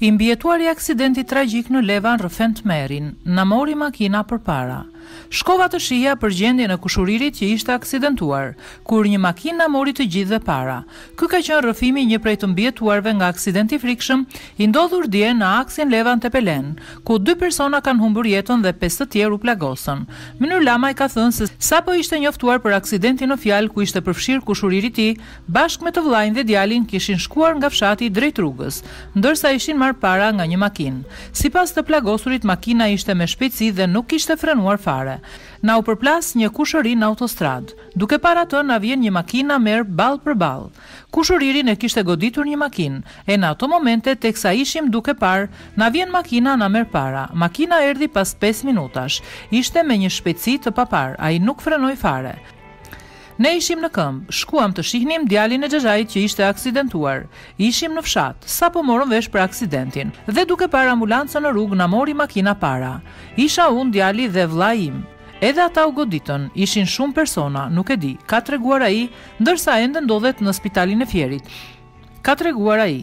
I mbijetuari i aksidentit tragjik në Levan rrëfen tmerrin, Na mori makina përpara. Shkova të shihja për gjendjen e kushuririt që ishte aksidentuar, kur një makinë na mori të gjithëve para. Ky ka qenë rrëfimi i një prej të mbijetuarve nga aksidenti i frikshëm i ndodhur dje në aksin Levan-Tepelenë, ku dy persona kanë humbur jetën dhe pesë të tjerë u plagosën. Mynir Lamaj ka thënë se sapo ishte njoftuar për aksidentin në fjalë ku ishte përfshirë kushuriri i tij, bashkë me të vëllain dhe djalin kishin shkuar nga fshati drejt rrugës, ndërsa ishin marrë para nga një makinë. Sipas të plagosurit makina ishte me shpejtësi dhe nuk kishte frenuar fare. Na u përplas një kushëri në autostradë. Duke parë atë na vjen një makinë, na merr ballë për ballë. Kushuririn e kishte goditur një makinë, e në ato momente, teksa ishim duke parë, na vjen makina na merr para. Makina erdhi pas pesë minutash. Ishte me një shpejtësi të paparë, ai nuk frenoi fare. Ne ishim në këmbë, shkuam të shihnim djalin e xhaxhait që ishte aksidentuar. Ishim në fshat, sapo morëm vesh për aksidentin, dhe duke parë ambulancën në rrugë na mori makina para. Isha unë djali dhe vëllai im. Edhe ata u goditën, ishin shumë persona, nuk e di, ka treguar ai, ndërsa ende ndodhet në spitalin e Fierit. Ka treguar ai.